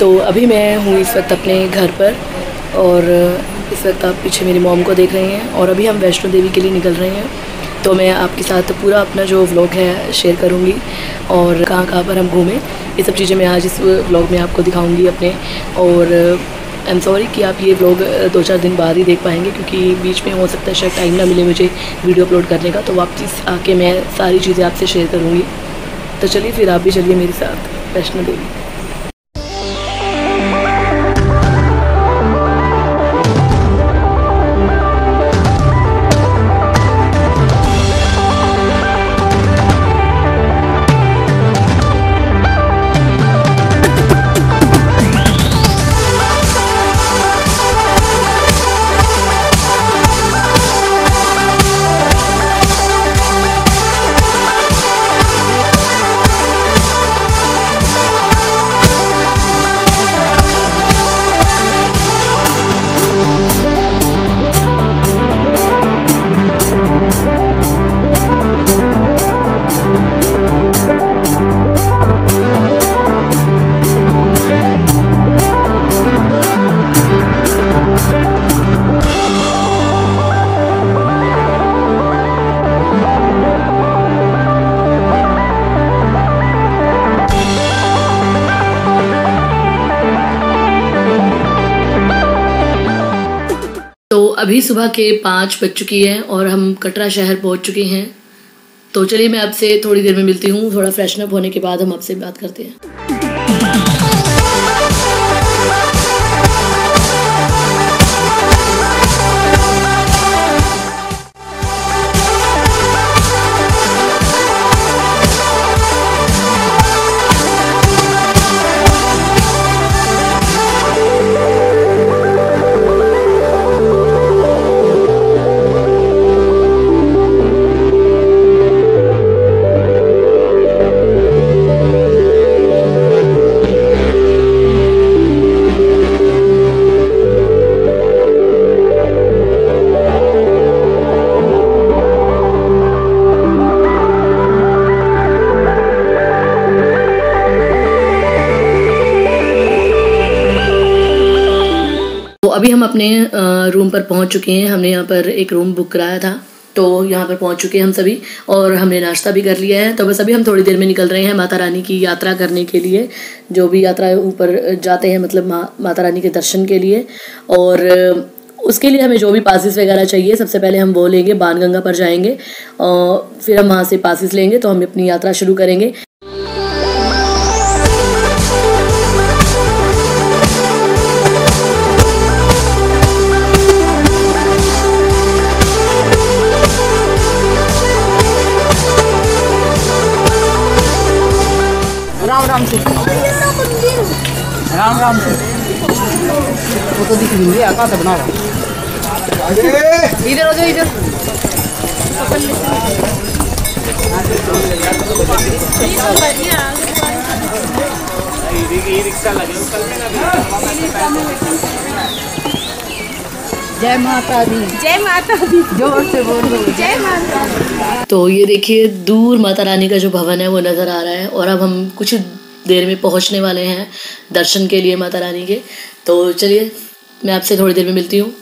तो अभी मैं हूँ इस वक्त अपने घर पर और इस वक्त आप पीछे मेरी मॉम को देख रहे हैं और अभी हम वैष्णो देवी के लिए निकल रहे हैं। तो मैं आपके साथ पूरा अपना जो व्लॉग है शेयर करूँगी और कहाँ कहाँ पर हम घूमें, ये सब चीज़ें मैं आज इस व्लॉग में आपको दिखाऊँगी अपने। और आई एम सॉरी कि आप ये व्लॉग दो चार दिन बाद ही देख पाएँगे क्योंकि बीच में हो सकता है शायद टाइम ना मिले मुझे वीडियो अपलोड करने का तो वापस आके मैं सारी चीज़ें आपसे शेयर करूँगी। तो चलिए फिर आप भी चलिए मेरे साथ वैष्णो देवी। तो अभी सुबह के पाँच बज चुकी है और हम कटरा शहर पहुँच चुके हैं। तो चलिए मैं आपसे थोड़ी देर में मिलती हूँ, थोड़ा फ्रेशनअप होने के बाद हम आपसे बात करते हैं। अपने रूम पर पहुँच चुके हैं। हमने यहाँ पर एक रूम बुक कराया था। तो यहाँ पर पहुँच चुके हैं हम सभी और हमने नाश्ता भी कर लिया है। तो बस अभी हम थोड़ी देर में निकल रहे हैं माता रानी की यात्रा करने के लिए। जो भी यात्रा ऊपर जाते हैं मतलब मा, माता रानी के दर्शन के लिए। और उसके लिए हमें जो भी पासिस वगैरह चाहिए सबसे पहले हम वो लेंगे बाणगंगा पर जाएँगे। और फिर हम वहाँ से पासिस लेंगे तो हम अपनी यात्रा शुरू करेंगे। राम राम से राम राम से वो तो दिख नहीं रहा कहाँ से बना रहा इधर हो जाओ इधर जय माता दी। जय माता दी। ज़ोर से बोलो। जय माता दी। तो ये देखिए दूर माता रानी का जो भवन है वो नज़र आ रहा है और अब हम कुछ देर में पहुँचने वाले हैं दर्शन के लिए माता रानी के। तो चलिए मैं आपसे थोड़ी देर में मिलती हूँ।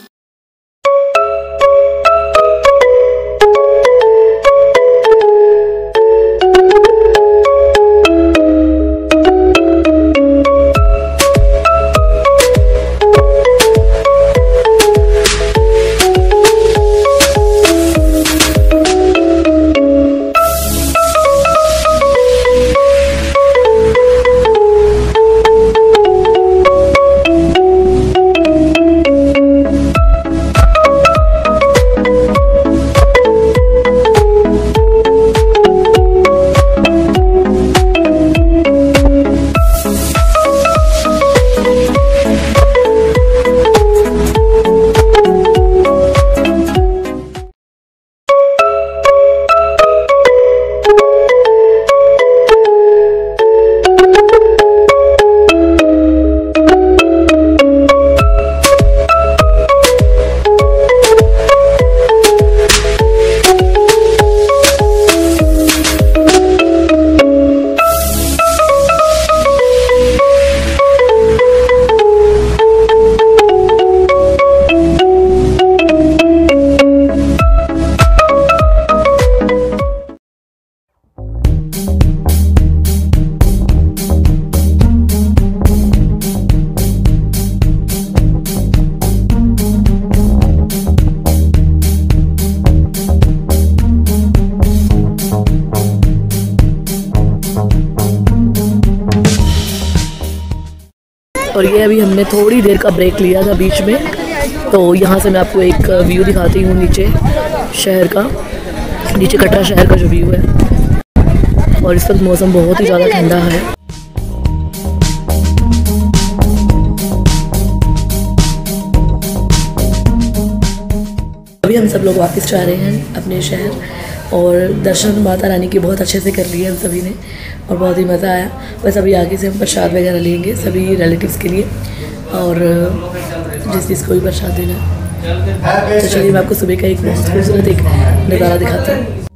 और ये अभी हमने थोड़ी देर का ब्रेक लिया था बीच में। तो यहाँ से मैं आपको एक व्यू दिखाती हूँ नीचे शहर का, नीचे कटरा शहर का जो व्यू है। और इस वक्त मौसम बहुत ही ज़्यादा ठंडा है। अभी हम सब लोग वापस जा रहे हैं अपने शहर। और दर्शन माता रानी के बहुत अच्छे से कर लिए हम सभी ने, और बहुत ही मज़ा आया। बस अभी आगे से हम प्रसाद वगैरह लेंगे सभी रिलेटिव्स के लिए, और, जिस चीज़ को भी प्रसाद देना तो चलिए मैं आपको सुबह का एक बहुत खूबसूरत एक नज़ारा दिखाता हूँ।